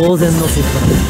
当然の結果だ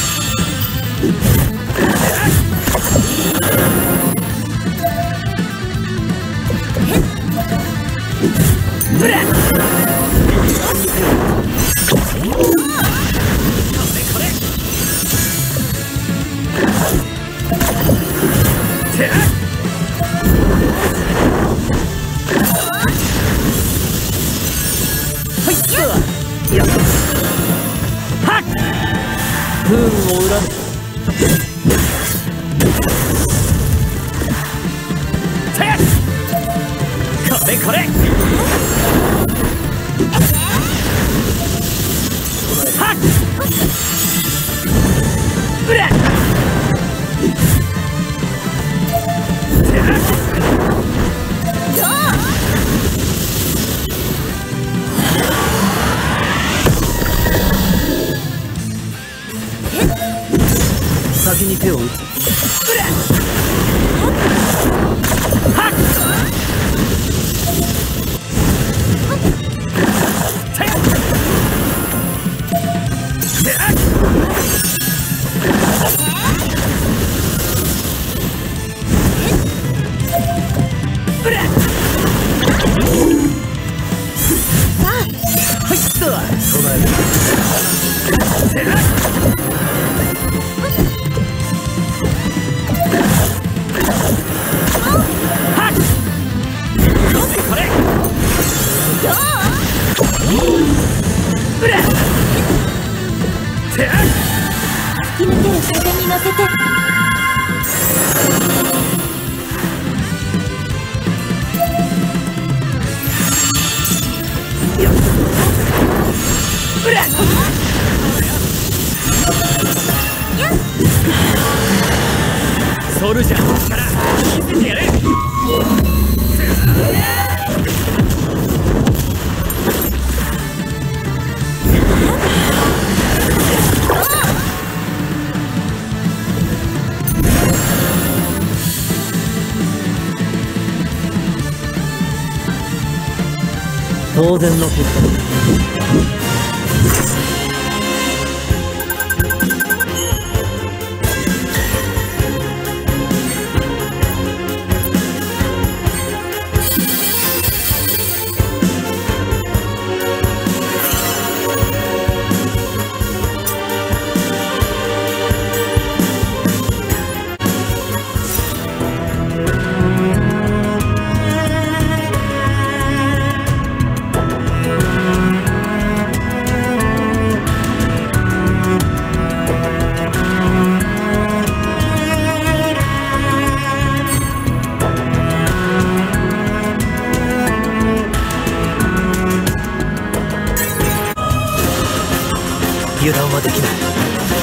Brrr! っうソルジャーの力見せてやれ当然の結果 Thank you. 油断はできない。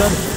運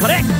これ。